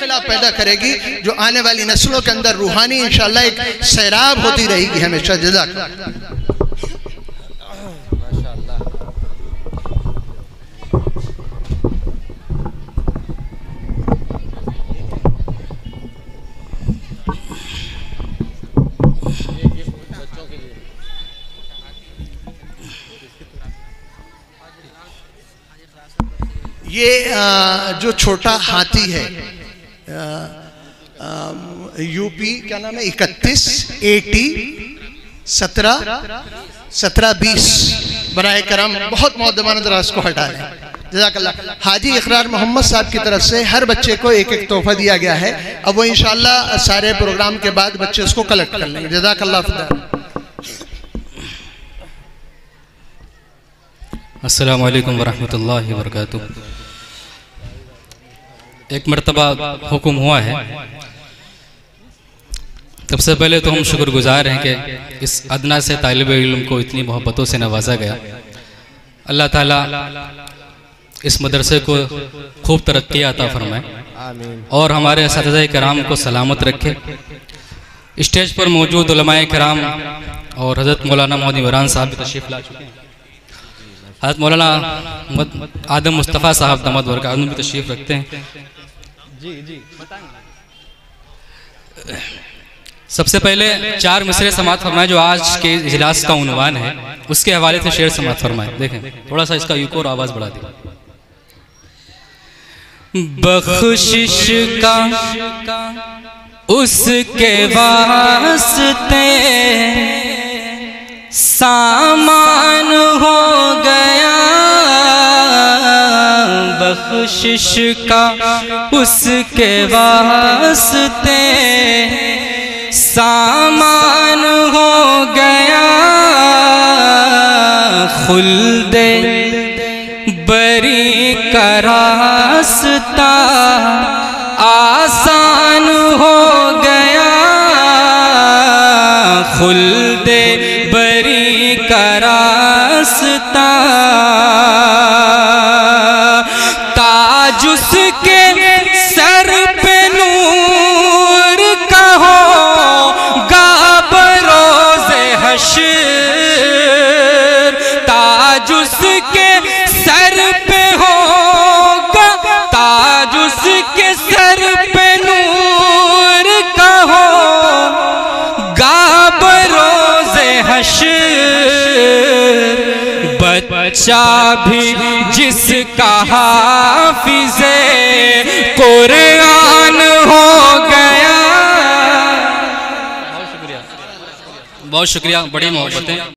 खिलाफ पैदा करेगी जो आने वाली नस्लों के अंदर रूहानी इंशाल्लाह एक सैराब होती रहेगी हमेशा जजाक ये आ, जो छोटा हाथी है यूपी क्या नाम है? इकतीस एटी सत्रह सत्रह, बीस। बरए करम, बहुत मौदमान दराज को हटा लें जजाकल्ला। हाजी इकरार मोहम्मद साहब की तरफ़ से हर बच्चे को एक एक तोहफा दिया गया है। अब वो इंशाल्लाह सारे प्रोग्राम के बाद बच्चे उसको कलेक्ट कर लेंगे। जजाकल्ला वालेकुम वरहमतुल्लाहि वबरकातुह। एक मरतबा हुक्म हुआ है। सबसे पहले तो हम शुक्रगुजार हैं कि इस अदना से तालब इलम को इतनी मोहब्बतों से नवाजा गया। अल्लाह ताला इस मदरसे को खूब तरक्की आता फरमाए और हमारे इस कराम को सलामत रखे। स्टेज पर मौजूद कराम और हज़रत मौलाना मोहम्मद इमरान साहब तशरीफ़ ला चुके हैं। हज़रत मौलाना आदम मुस्तफ़ा साहब दमद वर्ग भी तशरीफ़ रखते हैं। जी जी। बताएँगे। सबसे पहले चार मिसरे समात फरमाए जो आज के इजलास का उनवान है उसके हवाले से शेर समात फरमाए। देखें थोड़ा सा इसका यूको और आवाज़ बढ़ा दिया बख्शिश का उसके वास्ते सामान हो बख्शिश का उसके वास्ते सामान हो गया। खुलदे बरी का आसान हो गया। खुलदे बरी का रास्ता। उसके सर पे नूर का हो गाबरोज हशर। बच्चा भी जिसका हाफिजे कुरान हो गया। बहुत शुक्रिया। बहुत शुक्रिया, बड़ी मोहब्बतें।